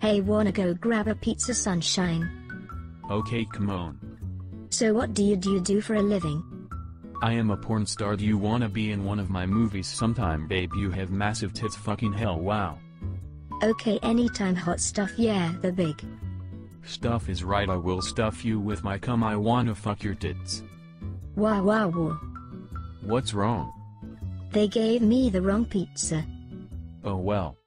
Hey wanna go grab a pizza sunshine? Okay come on. So what do you do do for a living? I am a porn star do you wanna be in one of my movies sometime babe you have massive tits fucking hell wow. Okay anytime hot stuff yeah the big. Stuff is right I will stuff you with my cum I wanna fuck your tits. Wow wow wow. What's wrong? They gave me the wrong pizza. Oh well.